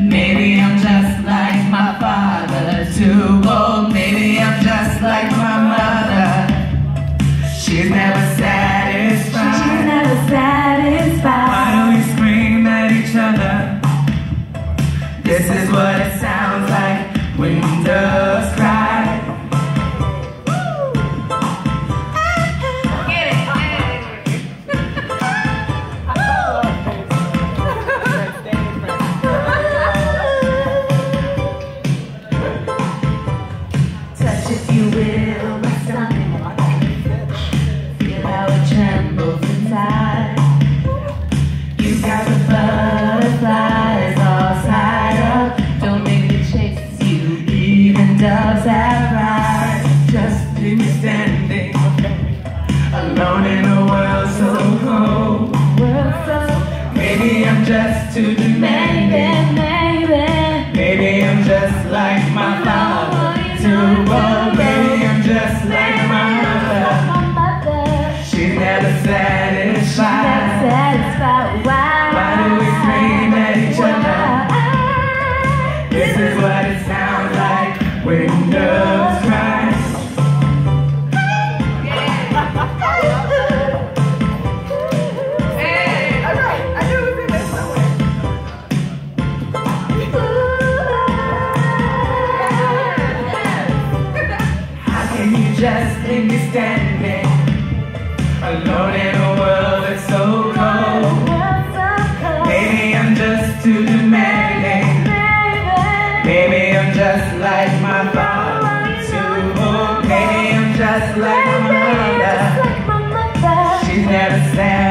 Maybe I'm just like my father, too old. Maybe I'm just like my mother. She's never satisfied. She's never satisfied. Why do we scream at each other? This is what it sounds like when doves if you will satisfied. Never satisfied. Why? Why do we scream at each other? This is what it sounds like when doves cry. How can you just leave me standing alone in a world that's so cold? Maybe I'm just too demanding. Maybe I'm just like my father. Maybe I'm just like my mother. She's never satisfied.